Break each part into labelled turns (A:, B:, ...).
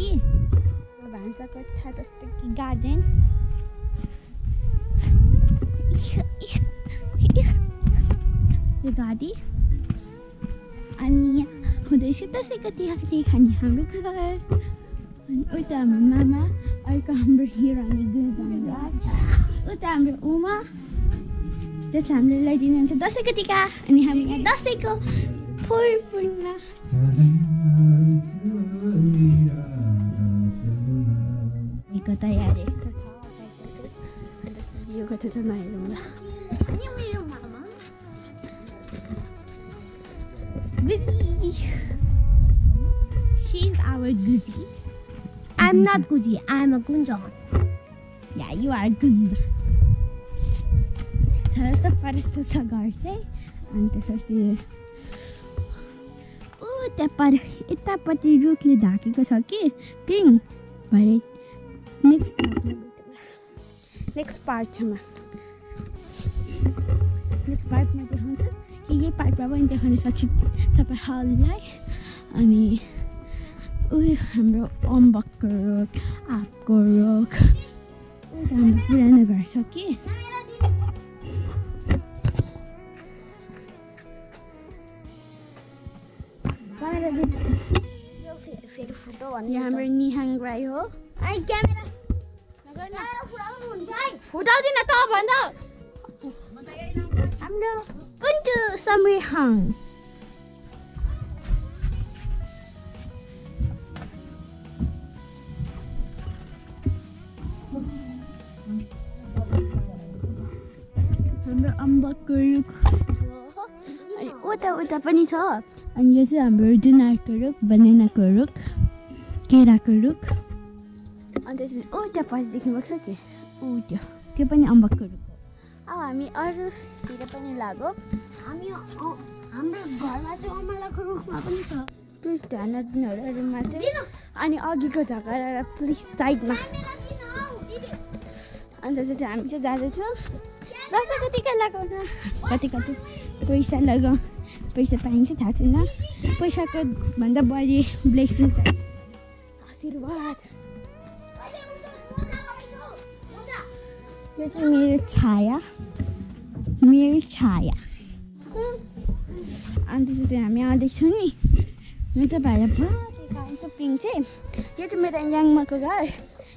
A: कि? भान्सा कोठा जस्तो कि गार्डन यो गाडी? अनि यहाँ हुँदैछ दसैँको तिहार अनि हाम्रो घर। अनि उता हाम्रो मामा अर्को हाम्रो हिरोनी गुरुजन उता हाम्रो उमा। त्यसलाई हामीले ल्याइदिनुहुन्छ दसैँको टिका। अनि हामी यहाँ दसैँको फोहोर पूर्णिमा को तयारी यस्तो छ अन्त यो कता नहेरौँ ल She's our Guzi.
B: I'm not Guji, I'm a Gunjon.
A: Yeah, you are Gunza. छ जस्तो परस्तो छ घर चाहिँ अनि त्यसपछि ऊ त्यहाँ पर यतापट्टि रुखले ढाकेको छ कि पिङ भरे नेक्स्ट पार्टमा नेक्स्ट पार्टमा नेक्स्ट पार्टमा देखाउँछ कि यही पार्टमा पनि देखाउन सक्छु तपाईँहरूलाई अनि उयो हाम्रो अम्बकको रुख आँपको उयो हाम्रो पुरानो घर छ कि?
B: यो
A: हाम्रो निहाङ राई हो। फुटाउँदिन त भन्दा हाम्रो कुन्टु समीर हाङ हाम्रो अम्बकको रुख अनि उता उता पनि छ अनि यो चाहिँ हाम्रो जुनारको रुख बनानाको रुख केराको रुख अनि त्यसपछि ऊ त्यहाँ पछि देख्नुभएको छ कि? ऊ त्यो त्यो पनि अम्बकको रुख हो अब हामी अरूतिर पनि लागो।
B: हामी हाम्रो घरमा चाहिँ अमलाको रुखमा पनि छ।
A: प्लिज ध्यान दिनुहरू अरूमा चाहिँ। अनि अघिको झगडा प्लिज साइडमा।
B: क्यामेरा किन हौ दिदी।
A: अनि त्यसपछि हामी चाहिँ जाँदैछौँ। दसैँको टिका लगाउन? कति कति? पैसा लगाउ पैसा पाइन्छ थाहा छैन। पैसाको भन्दा बढी ब्लेसिङ आशीर्वाद। यो चाहिँ मेरो छाया मेरो छाया अन्त चाहिँ हामी आउँदैछौँ नि म तपाईँहरूलाई पुरा देखाउँछु पिङ चाहिँ यो चाहिँ मेरो याङमाको घर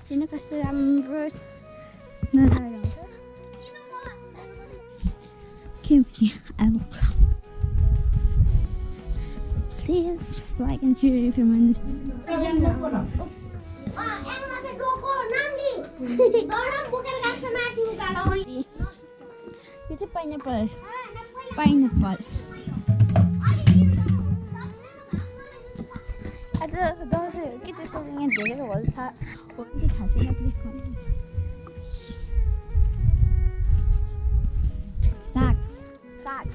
A: हेर्नु कस्तो राम्रो नजारा a look. Please like and share if you're on
B: एङमा
A: यो चाहिँ पाइनएप्पल पाइनएप्पल आज दसैँ कि त्यसो यहाँ धेरै होल छ हो कि थाहा छैन साग साग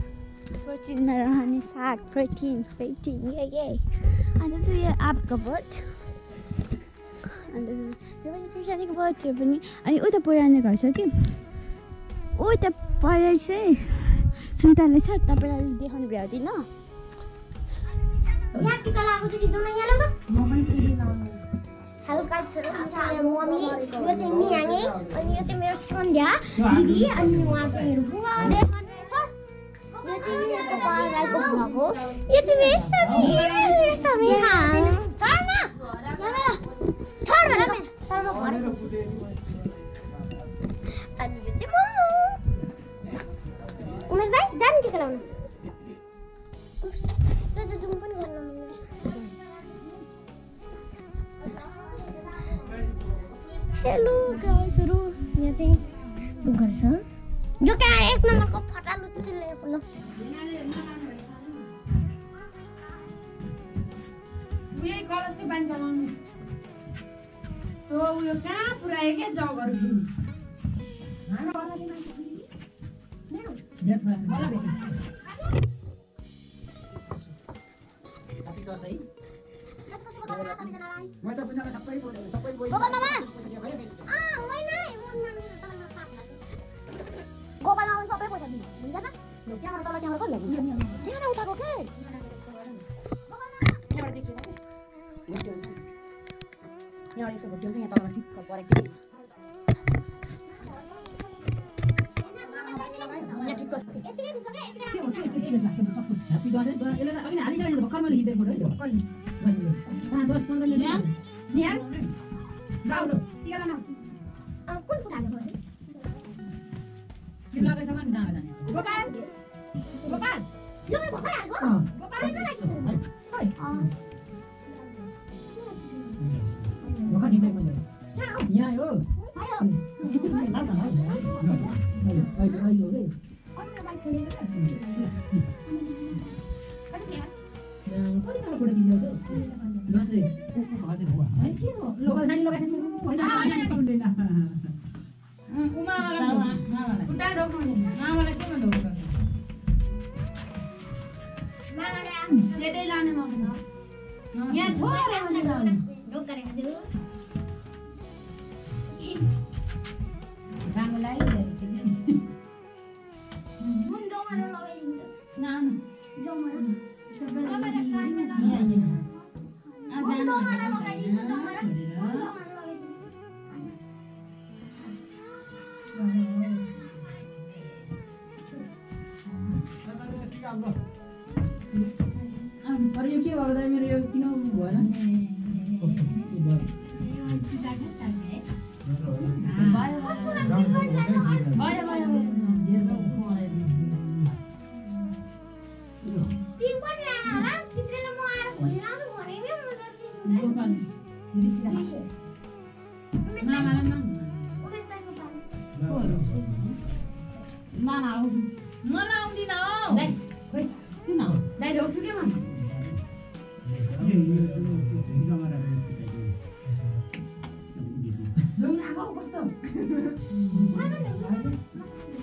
A: प्रोटिनमा रहने साग प्रोटिन प्रोटिन ये ये अन्त चाहिँ यो आँपको बोट अन्त चाहिँ यो पनि त्यो पनि अनि उता पुरानो घर छ कि उता पर चाहिँ सुन्तला छ तपाईँलाई देखाउनु भ्याउँदिनँ
B: हल्का छोरो मम्मी यो चाहिँ अनि यो चाहिँ मेरो सन्ध्या दिदी अनि उहाँ चाहिँ मेरो बुवा यो चाहिँ मेरो बाबाको हो यो चाहिँ मेरो समीर मेरो हाङ तर म घर अनि यो चाहिँ
C: उयो कहाँ पुऱ्यायो क्या जगहरू फेरि
B: गोपालमा आउनु सबै पैसा दिनु हुन्छ त त्यहाँबाट तल त्यहाँबाट कति
C: चढेको जस्तो भुट्यो यहाँ तलमा ठिक्क परेको थियो। गोपाल! गोपाल!
B: परिणाम छ।
D: हामी के भन्छौ? न, परिणामको लागि थियो। नमस्ते। कस्तो भयो? हैन के हो? लोभशान
C: लोभशान
D: कहिँ
C: नदिनुले न।
D: उम, उमाकरण
B: भयो।
D: न, न। बुटा डाक्टरले, मामाले के
C: भन्दोछन्?
B: मामाले
C: यहाँ थोरै
B: मान्छे
C: आउँछ।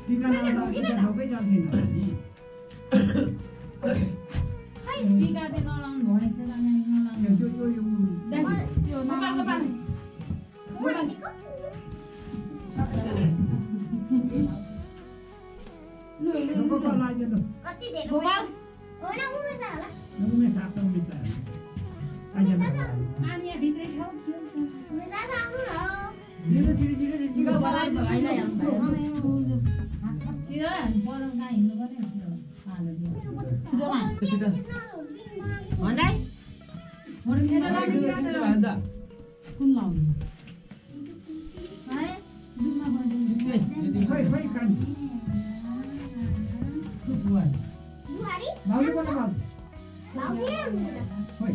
B: टिका
C: नौकै
B: जान्थेन टिका चाहिँ नलाउनु भनेको छ नलाउनु
D: त्यो यो यो
C: भित्रै छ कुन लाउनु
B: बुहारी
C: बुहारी
D: बाबु कोन
B: बाबु बाबु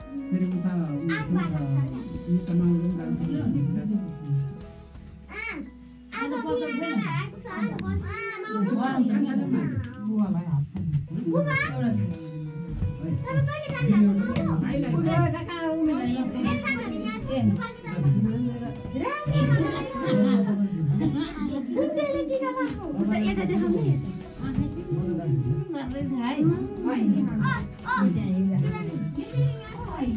B: Perguntar um tomar um lugar
C: यता देखाउने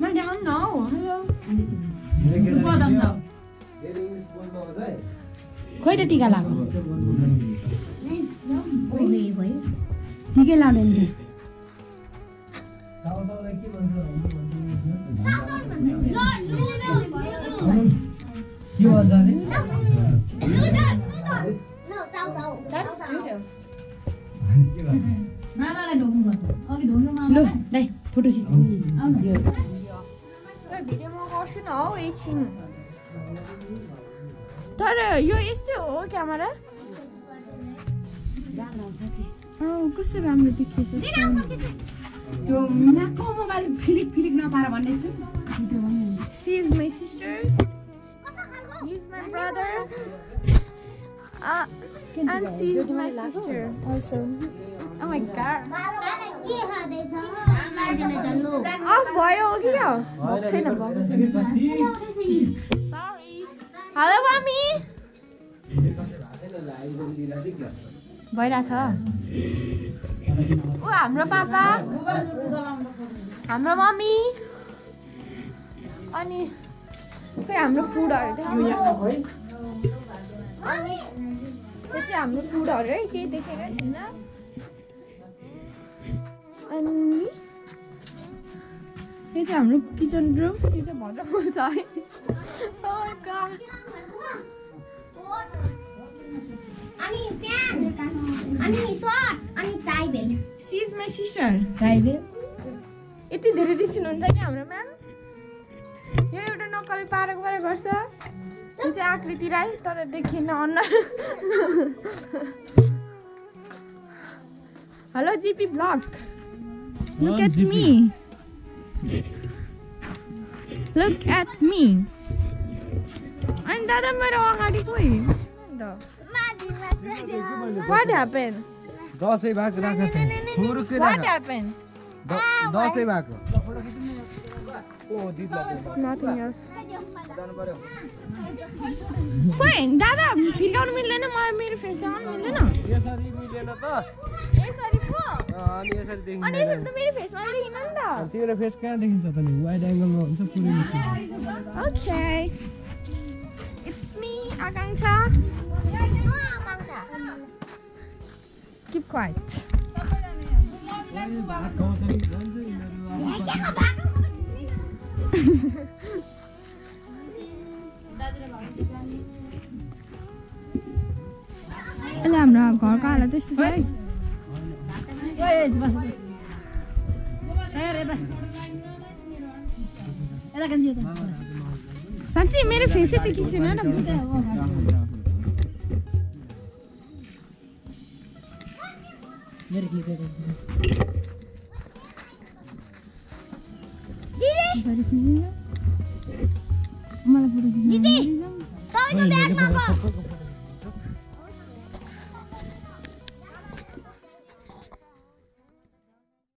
B: मैले आउनु हौ हो खोइ त
C: टिका लाग्नु टिकै लाउँदैन
D: के भन्छ मामालाई
B: ढोग्नुपर्छ
E: अघि ढोग्यो मामा फोटो खिच्नु हौ एकछिन तर यो यस्तै हो क्यामेरा अँ, कस्तो राम्रो देखिएछ
C: त्यो मिनाको मोबाइल फिलिक फिलिक नपाएर भन्ने छु
E: She is my sister. He's my brother. Uh, and she's my sister also. Oh my god.
B: के खाँदैछ
E: अफ भयो हो कि भएको छैन हेलो मम्मी भइरहेछ ऊ हाम्रो पापा हाम्रो मम्मी अनि खोइ हाम्रो फुडहरू चाहिँ अनि त्यो चाहिँ हाम्रो फुडहरू है केही देखेकै छैन यो चाहिँ हाम्रो किचन रुम यो चाहिँ भद्रपुर छ है.
C: गाईले
E: यति धेरै रिसिनुहुन्छ कि हाम्रो म्याम यो एउटा नक्कली पारेको पारे गर्छ यो चाहिँ आकृति राई तर देखिन अनुहार हेलो जिपी blog look at me look at me अनि दादा मेरो अगाडि कोही वाट ह्यापन
F: दसैँ भएको राख फुरुकै
E: वाट
F: राख
E: ह्यापन
F: द- दसैँ भएको
E: Nothing else. खोइ दादा फिर्काउनु मिल्दैन मलाई मेरो फेस देखाउनु मिल्दैन
F: अनि यसरी
E: अनि यसरी
F: देखिँदैन
E: त मेरो फेसमा देखिन नि त
F: तेरो फेस कहाँ देखिन्छ त नि वाइड एङ्गलमा हुन्छ पुरै
E: ओके इट्स मी अहिले हाम्रो घरको हालत त्यस्तो छ है। साँच्ची मेरो फेसै देखिएको छैन र
D: मेरो